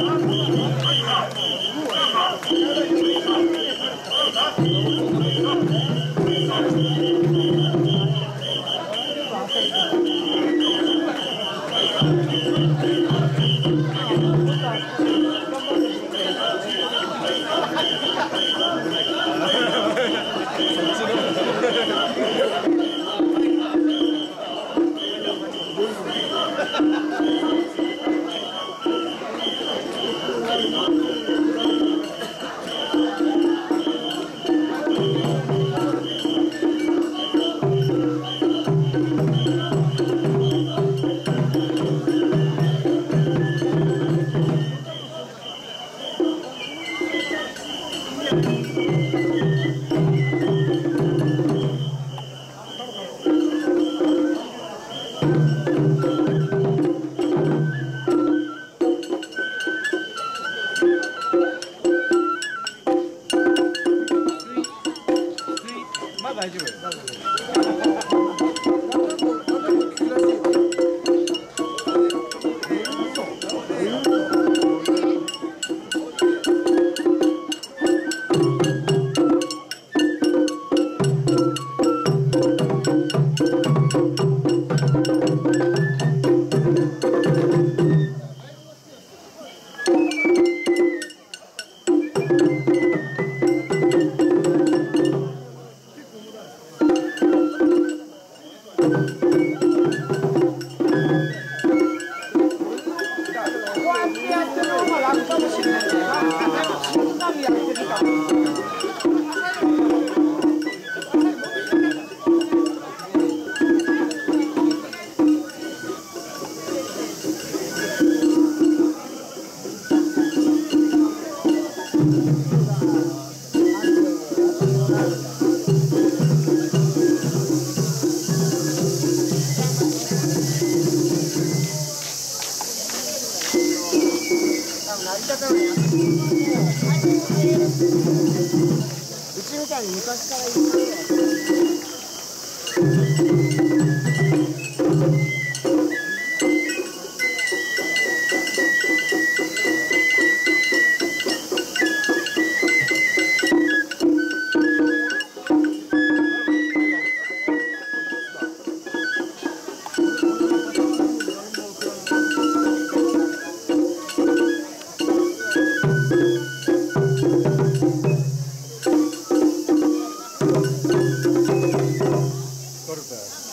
まあ ってるかもしれないけどな。静かにやってるから。うちみたいに昔からいってるゴル quarterback.